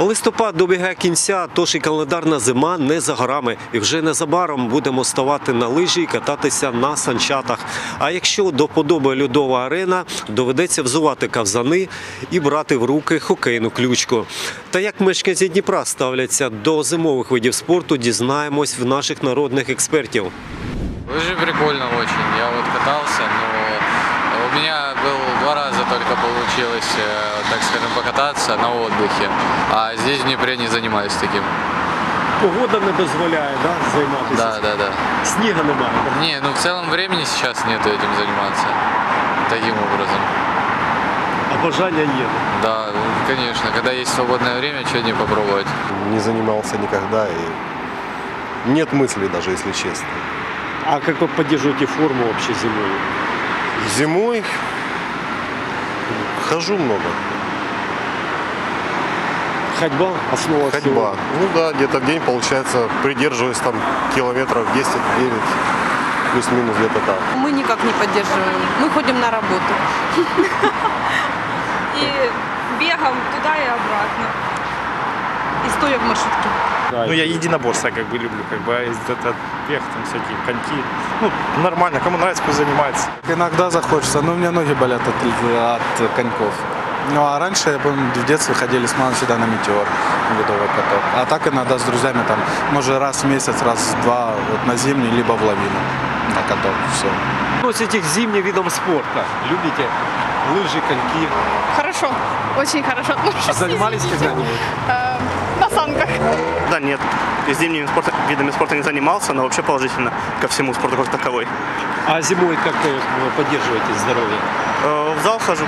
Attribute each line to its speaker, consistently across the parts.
Speaker 1: Листопад добігає кінця, тож і календарна зима не за горами. І вже незабаром будемо ставати на лижі і кататися на санчатах. А якщо до подоби льодова арена, доведеться взувати кавзани і брати в руки хокейну ключку. Та як мешканці Дніпра ставляться до зимових видів спорту, дізнаємось в наших народних експертів.
Speaker 2: Лыжи прикольно очень. Я вот катался, но у раза только получилось, э, так скажем, покататься на отдыхе. А здесь в Днепре не занимаюсь таким.
Speaker 1: Погода не дозволяє да, займатися.
Speaker 2: Да, да, да.
Speaker 1: Сніга немає.
Speaker 2: Не, ну в целом времени сейчас нету этим заниматься. Таким образом.
Speaker 1: А бажання є.
Speaker 2: Да, ну, конечно. Когда есть свободное время, что не попробовать.
Speaker 3: не занимался никогда и нет мысли даже, если честно.
Speaker 1: А як ви підтримуєте форму вообще зимою?
Speaker 3: Зимой хожу много.
Speaker 1: Ходьба основа
Speaker 3: Ходьба.
Speaker 1: всього.
Speaker 3: Ну да, где-то в день получается, придерживаюсь там километров 10-9, плюс-минус где-то так.
Speaker 4: Мы никак не поддерживаем. Мы ходим на работу. И бегаем туда и обратно. И стоя в маршрутке.
Speaker 5: Ну, я единоборство как бы люблю, как бы, а этот бег, там всякие коньки. Ну, нормально, кому нравится, пусть занимается.
Speaker 6: Иногда захочется, но у меня ноги болят от, от коньков. Ну а раньше, я помню, в детстве ходили с мамой всегда на метеор, ледовый каток. А так иногда с друзьями там, может раз в месяц, раз в два вот на зимний, либо в лавину на каток, все.
Speaker 1: Относитесь к зимним видам спорта. Любите лыжи, коньки.
Speaker 7: Хорошо, очень хорошо.
Speaker 1: А занимались когда-нибудь?
Speaker 7: Э, санках.
Speaker 8: Да, нет. Зимними спорта- видами спорта не занимался, но вообще положительно ко всему спорту как таковой.
Speaker 1: А зимой как вы поддерживаете здоровье?
Speaker 8: Э, В зал хожу.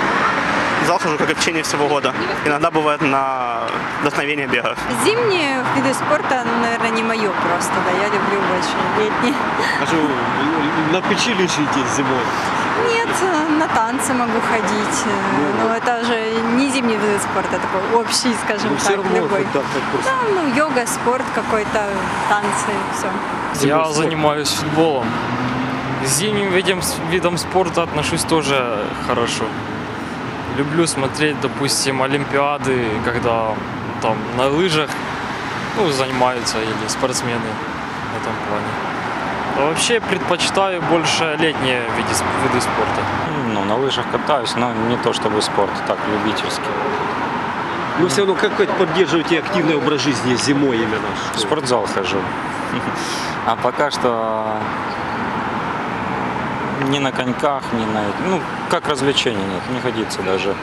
Speaker 8: Зал хожу, как и в течение всего года. Иногда бывает на вдохновение бега.
Speaker 4: Зимние виды спорта, ну, наверное, не мое просто, да, я люблю больше летние.
Speaker 1: А что, на печи лежите зимой?
Speaker 4: Нет, на танцы могу ходить, э, но это уже не зимний вид спорта, такой общий, скажем
Speaker 1: Ну,
Speaker 4: так,
Speaker 1: равно
Speaker 4: любой. Да, ну, йога, спорт какой-то, танцы, все.
Speaker 9: Я занимаюсь футболом. К зимним видам, видам спорта отношусь тоже хорошо. Люблю смотреть, допустим, Олимпиады, когда там на лыжах ну, занимаются или спортсмены в этом плане. А вообще предпочитаю больше летние виды, виды спорта.
Speaker 10: Ну, на лыжах катаюсь, но не то чтобы спорт, так, любительский.
Speaker 1: Но все равно как поддерживаете активный образ жизни зимой именно?
Speaker 10: В спортзал хожу. А пока что ни на коньках, ни на... Ну, как развлечение нет, не годится даже.